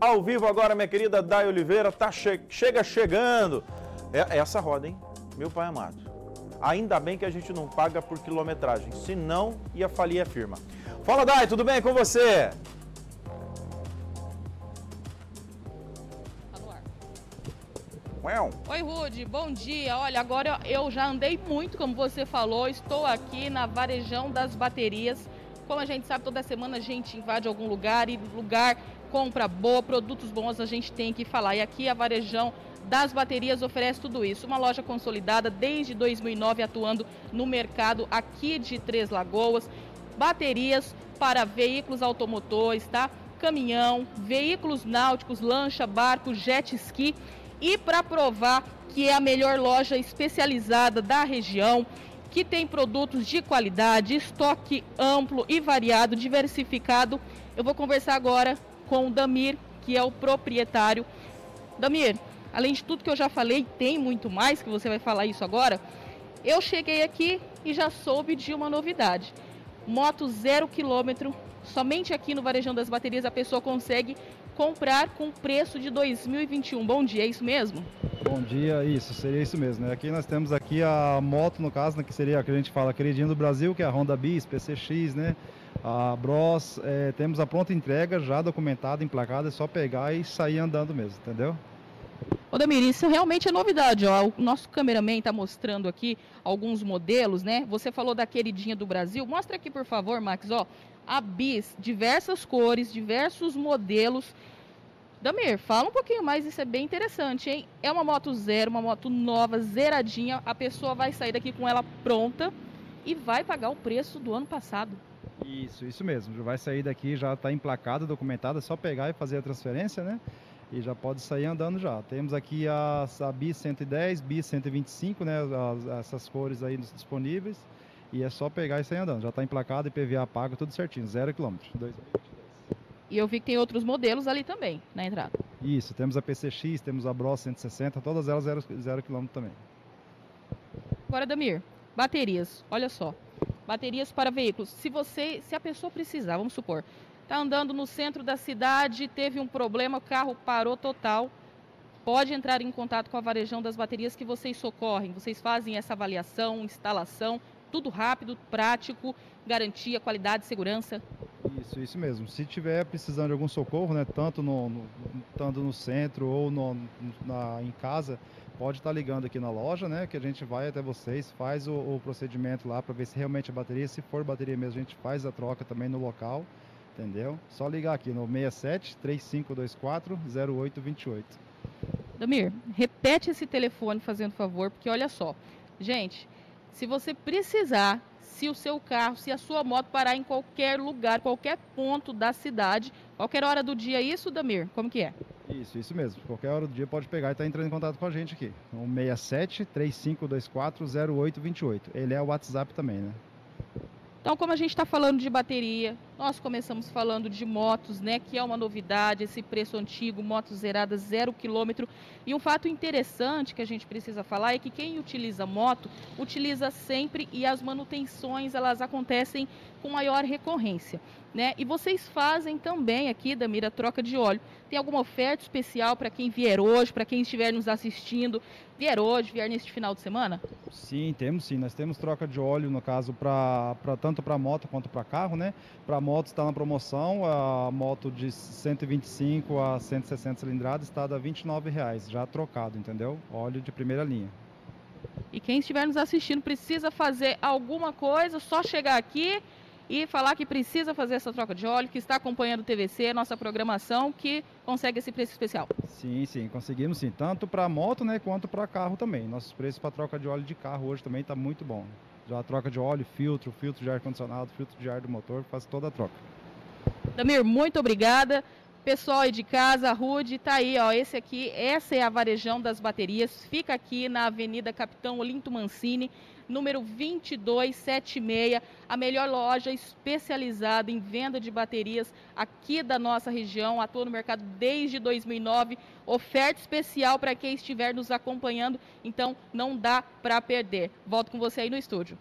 ao vivo agora, minha querida Day Oliveira, tá che chega chegando. É, essa roda, hein? Meu pai amado. Ainda bem que a gente não paga por quilometragem, senão ia falir a firma. Fala, Day, tudo bem com você? Oi, Rude, bom dia. Olha, agora eu já andei muito, como você falou, estou aqui na Varejão das Baterias. Como a gente sabe, toda semana a gente invade algum lugar e lugar compra boa, produtos bons, a gente tem que falar. E aqui a Varejão das Baterias oferece tudo isso. Uma loja consolidada desde 2009 atuando no mercado aqui de Três Lagoas. Baterias para veículos automotores, tá? Caminhão, veículos náuticos, lancha, barco, jet ski e para provar que é a melhor loja especializada da região, que tem produtos de qualidade, estoque amplo e variado, diversificado. Eu vou conversar agora com o Damir, que é o proprietário. Damir, além de tudo que eu já falei, tem muito mais que você vai falar isso agora. Eu cheguei aqui e já soube de uma novidade. Moto zero quilômetro, somente aqui no Varejão das Baterias a pessoa consegue comprar com preço de 2021. Bom dia, é isso mesmo? Bom dia, isso, seria isso mesmo. Né? Aqui nós temos aqui a moto, no caso, né, que seria a que a gente fala queridinha do Brasil, que é a Honda Bis, PCX, né? A Bros, é, temos a pronta entrega já documentada, emplacada, é só pegar e sair andando mesmo, entendeu? Ô Damir, isso realmente é novidade, ó. O nosso cameraman está mostrando aqui alguns modelos, né? Você falou da queridinha do Brasil. Mostra aqui, por favor, Max, ó. A Bis, diversas cores, diversos modelos. Damir, fala um pouquinho mais, isso é bem interessante, hein? É uma moto zero, uma moto nova, zeradinha. A pessoa vai sair daqui com ela pronta e vai pagar o preço do ano passado. Isso, isso mesmo. Vai sair daqui, já está emplacado, documentado, é só pegar e fazer a transferência, né? e já pode sair andando já. Temos aqui a, a BI 110, BI 125, né, as, essas cores aí disponíveis e é só pegar e sair andando. Já está emplacado, IPVA pago, tudo certinho, zero quilômetro. E eu vi que tem outros modelos ali também na entrada. Isso, temos a PCX, temos a Bros 160, todas elas zero, zero quilômetro também. Agora, Damir, baterias, olha só. Baterias para veículos. Se você, se a pessoa precisar, vamos supor, está andando no centro da cidade, teve um problema, o carro parou total. Pode entrar em contato com a Varejão das Baterias que vocês socorrem. Vocês fazem essa avaliação, instalação, tudo rápido, prático, garantia, qualidade, segurança. Isso, isso mesmo. Se tiver precisando de algum socorro, né, tanto no, no tanto no centro ou no, na, em casa, pode estar ligando aqui na loja, né, que a gente vai até vocês, faz o, o procedimento lá para ver se realmente é bateria. Se for bateria mesmo, a gente faz a troca também no local entendeu? Só ligar aqui no 67 3524 0828. Damir, repete esse telefone fazendo favor, porque olha só, gente, se você precisar, se o seu carro, se a sua moto parar em qualquer lugar, qualquer ponto da cidade, qualquer hora do dia, isso, Damir, como que é? Isso, isso mesmo. Qualquer hora do dia pode pegar e tá entrando em contato com a gente aqui. No 67 3524 0828. Ele é o WhatsApp também, né? Então, como a gente está falando de bateria, nós começamos falando de motos, né, que é uma novidade, esse preço antigo, motos zeradas zero quilômetro. E um fato interessante que a gente precisa falar é que quem utiliza moto, utiliza sempre e as manutenções elas acontecem com maior recorrência. Né? E vocês fazem também aqui, Damira, troca de óleo. Tem alguma oferta especial para quem vier hoje, para quem estiver nos assistindo, vier hoje, vier neste final de semana? Sim, temos sim. Nós temos troca de óleo, no caso, pra, pra tanto para moto quanto para carro, né? Para moto está na promoção, a moto de 125 a 160 cilindradas está a 29 reais, já trocado, entendeu? Óleo de primeira linha. E quem estiver nos assistindo precisa fazer alguma coisa, só chegar aqui e falar que precisa fazer essa troca de óleo, que está acompanhando o TVC, nossa programação, que consegue esse preço especial. Sim, sim, conseguimos sim, tanto para moto, né, quanto para carro também. Nossos preços para troca de óleo de carro hoje também está muito bom. Já troca de óleo, filtro, filtro de ar condicionado, filtro de ar do motor, faz toda a troca. Damir, muito obrigada. Pessoal aí de casa, Rude, tá aí, ó, esse aqui, essa é a Varejão das Baterias, fica aqui na Avenida Capitão Olinto Mancini, número 2276, a melhor loja especializada em venda de baterias aqui da nossa região, atua no mercado desde 2009, oferta especial para quem estiver nos acompanhando, então não dá para perder. Volto com você aí no estúdio.